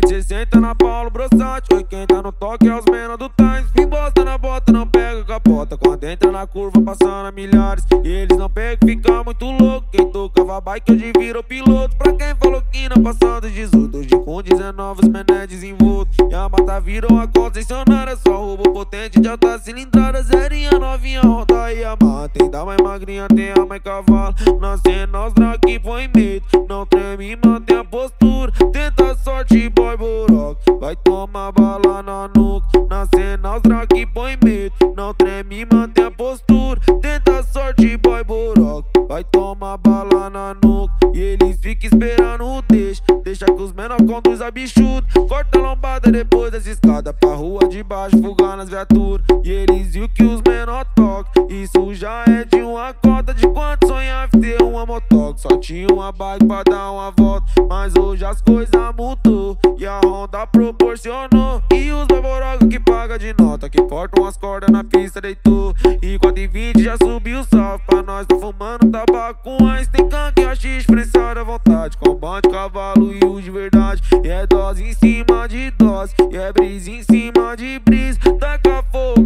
quem tá na Paulo Brossante. Oi, quem tá no toque é os menos do Times. Me bosta na bota, não pega capota. Quando entra na curva, passando a milhares. E eles não pegam, fica muito louco. Quem tocava bike hoje vira o piloto. Pra quem falou que não passando 18. Hoje com 19 os menedes envoltos. E a mata virou a concessionária. Só roubo potente de alta cilindrada. Zerinha novinha, roda e a mata. Tem da mais magrinha, tem a mais cavalo. Nascendo nós que põe medo. Aos que põe medo. Não treme, mantém a postura. Tenta a sorte, boy burok. Vai tomar bala na nuca. E eles ficam esperando o deixa. Deixa que os menor conduz a bichudo. Corta a lombada depois das escadas. Pra rua de baixo, fugar nas viaturas. E eles viu que os menor tocam. Isso já é Só tinha uma bike pra dar uma volta. Mas hoje as coisas mudou. E a Honda proporcionou. E os baboroga que paga de nota. Que cortam as cordas na pista, deitou. E 4 e 20 já subiu salve. Pra nós tá fumando tabaco com a tem canque, a X diferenciado à vontade. Combate, cavalo e o de verdade. E é dose em cima de dose. E é brisa em cima de brisa. Taca fogo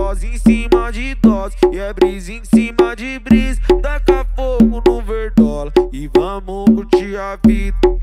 dose em cima de dose E é brisa em cima de brisa. Taca fogo no verdola E vamos curtir a vida.